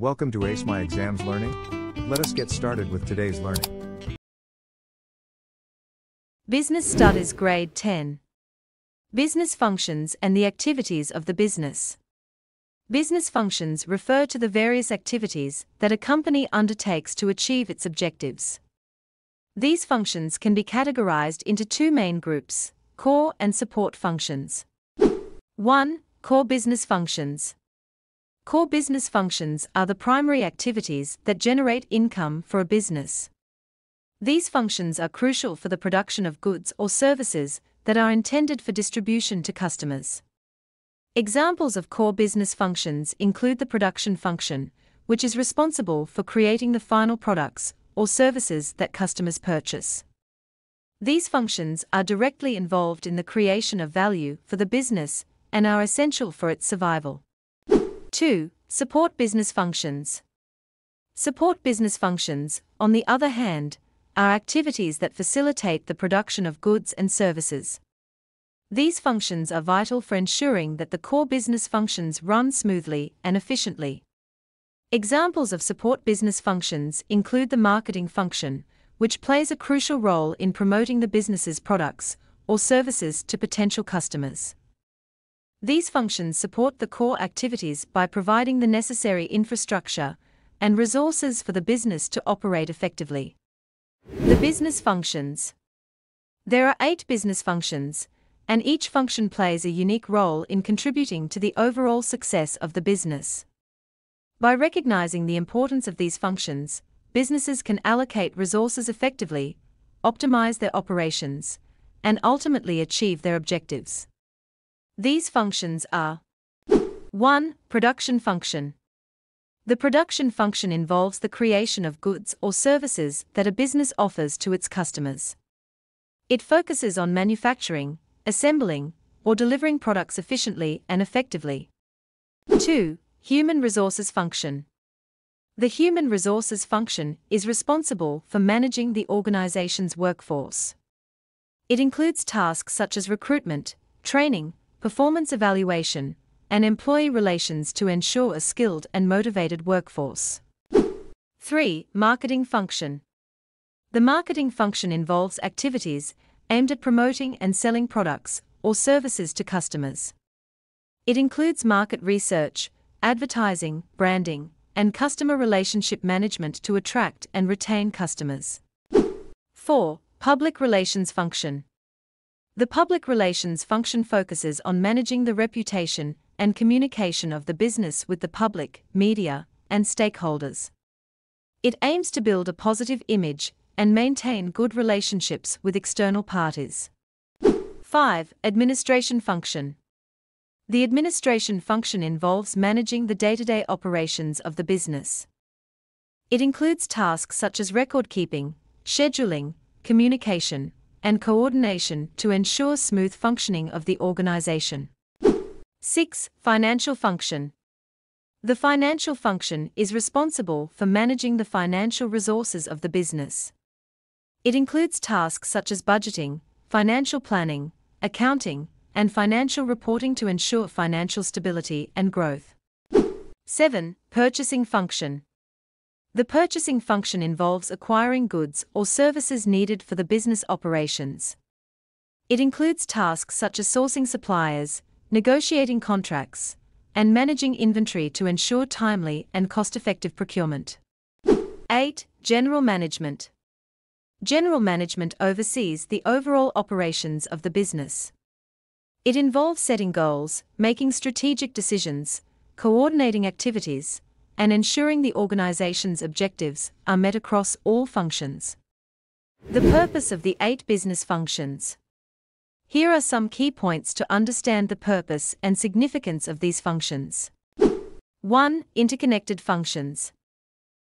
Welcome to Ace My Exams Learning. Let us get started with today's learning. Business Studies Grade 10 Business Functions and the Activities of the Business. Business functions refer to the various activities that a company undertakes to achieve its objectives. These functions can be categorized into two main groups core and support functions. 1. Core business functions. Core business functions are the primary activities that generate income for a business. These functions are crucial for the production of goods or services that are intended for distribution to customers. Examples of core business functions include the production function, which is responsible for creating the final products or services that customers purchase. These functions are directly involved in the creation of value for the business and are essential for its survival. 2. Support business functions. Support business functions, on the other hand, are activities that facilitate the production of goods and services. These functions are vital for ensuring that the core business functions run smoothly and efficiently. Examples of support business functions include the marketing function, which plays a crucial role in promoting the business's products or services to potential customers. These functions support the core activities by providing the necessary infrastructure and resources for the business to operate effectively. The business functions. There are eight business functions, and each function plays a unique role in contributing to the overall success of the business. By recognizing the importance of these functions, businesses can allocate resources effectively, optimize their operations, and ultimately achieve their objectives. These functions are 1. Production function. The production function involves the creation of goods or services that a business offers to its customers. It focuses on manufacturing, assembling, or delivering products efficiently and effectively. 2. Human resources function. The human resources function is responsible for managing the organization's workforce. It includes tasks such as recruitment, training, performance evaluation, and employee relations to ensure a skilled and motivated workforce. 3. Marketing function. The marketing function involves activities aimed at promoting and selling products or services to customers. It includes market research, advertising, branding, and customer relationship management to attract and retain customers. 4. Public relations function. The public relations function focuses on managing the reputation and communication of the business with the public, media, and stakeholders. It aims to build a positive image and maintain good relationships with external parties. 5. Administration function. The administration function involves managing the day to day operations of the business. It includes tasks such as record keeping, scheduling, communication, and coordination to ensure smooth functioning of the organization. 6. Financial function. The financial function is responsible for managing the financial resources of the business. It includes tasks such as budgeting, financial planning, accounting, and financial reporting to ensure financial stability and growth. 7. Purchasing function. The purchasing function involves acquiring goods or services needed for the business operations. It includes tasks such as sourcing suppliers, negotiating contracts, and managing inventory to ensure timely and cost effective procurement. 8. General management. General management oversees the overall operations of the business. It involves setting goals, making strategic decisions, coordinating activities, and ensuring the organization's objectives are met across all functions. The purpose of the eight business functions. Here are some key points to understand the purpose and significance of these functions. 1. Interconnected functions.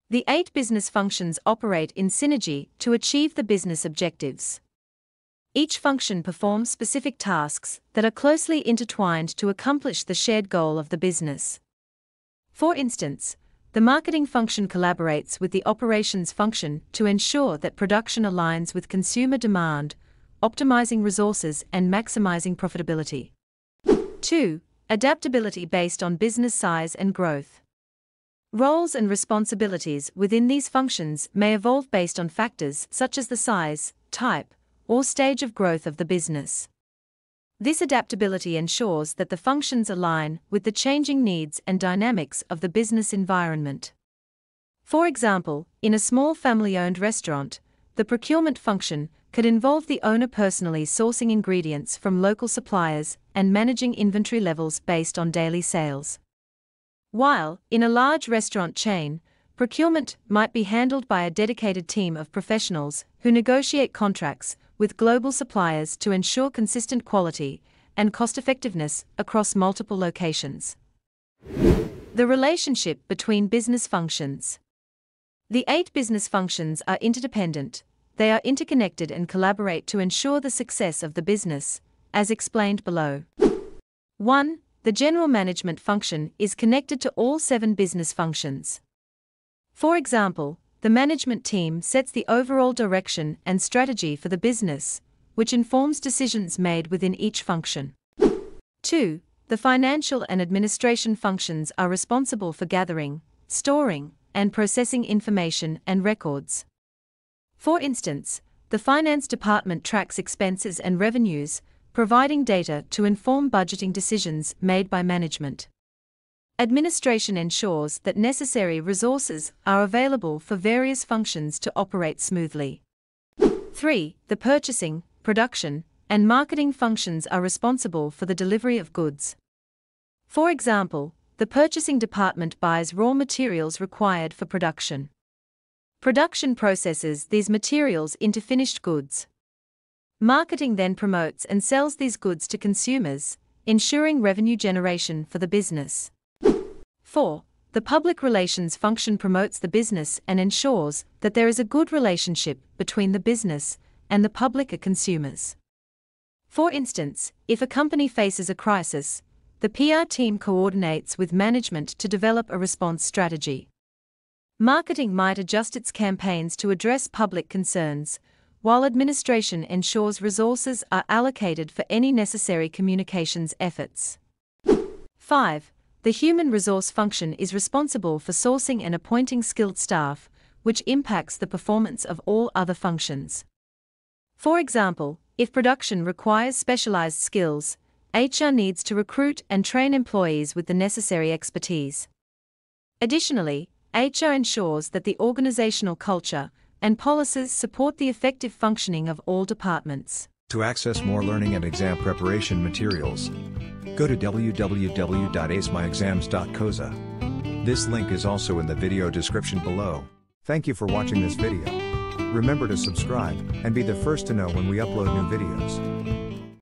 The eight business functions operate in synergy to achieve the business objectives. Each function performs specific tasks that are closely intertwined to accomplish the shared goal of the business. For instance, the marketing function collaborates with the operations function to ensure that production aligns with consumer demand, optimizing resources and maximizing profitability. 2. Adaptability based on business size and growth. Roles and responsibilities within these functions may evolve based on factors such as the size, type, or stage of growth of the business. This adaptability ensures that the functions align with the changing needs and dynamics of the business environment. For example, in a small family owned restaurant, the procurement function could involve the owner personally sourcing ingredients from local suppliers and managing inventory levels based on daily sales. While, in a large restaurant chain, procurement might be handled by a dedicated team of professionals who negotiate contracts with global suppliers to ensure consistent quality and cost effectiveness across multiple locations. The relationship between business functions. The eight business functions are interdependent, they are interconnected and collaborate to ensure the success of the business, as explained below. 1. The general management function is connected to all seven business functions. For example, the management team sets the overall direction and strategy for the business, which informs decisions made within each function. 2. The financial and administration functions are responsible for gathering, storing, and processing information and records. For instance, the finance department tracks expenses and revenues, providing data to inform budgeting decisions made by management. Administration ensures that necessary resources are available for various functions to operate smoothly. 3. The purchasing, production, and marketing functions are responsible for the delivery of goods. For example, the purchasing department buys raw materials required for production. Production processes these materials into finished goods. Marketing then promotes and sells these goods to consumers, ensuring revenue generation for the business. 4. The public relations function promotes the business and ensures that there is a good relationship between the business and the public or consumers. For instance, if a company faces a crisis, the PR team coordinates with management to develop a response strategy. Marketing might adjust its campaigns to address public concerns, while administration ensures resources are allocated for any necessary communications efforts. 5. The human resource function is responsible for sourcing and appointing skilled staff, which impacts the performance of all other functions. For example, if production requires specialized skills, HR needs to recruit and train employees with the necessary expertise. Additionally, HR ensures that the organizational culture, and policies support the effective functioning of all departments. To access more learning and exam preparation materials, go to www.acemyexams.coza. This link is also in the video description below. Thank you for watching this video. Remember to subscribe and be the first to know when we upload new videos.